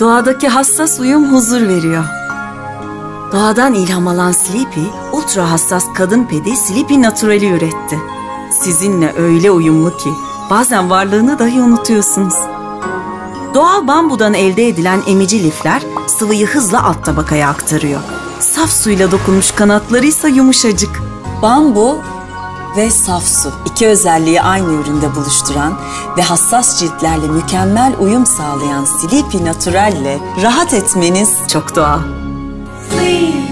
Doğadaki hassas uyum huzur veriyor. Doğadan ilham alan Sleepy, ultra hassas kadın pedi Sleepy Natural'i üretti. Sizinle öyle uyumlu ki bazen varlığını dahi unutuyorsunuz. Doğal bambudan elde edilen emici lifler sıvıyı hızla alt tabakaya aktarıyor. Saf suyla dokunmuş kanatları ise yumuşacık. Bambu ve saf su iki özelliği aynı üründe buluşturan ve hassas ciltlerle mükemmel uyum sağlayan Sleepy Natural'le rahat etmeniz çok doğal. Daha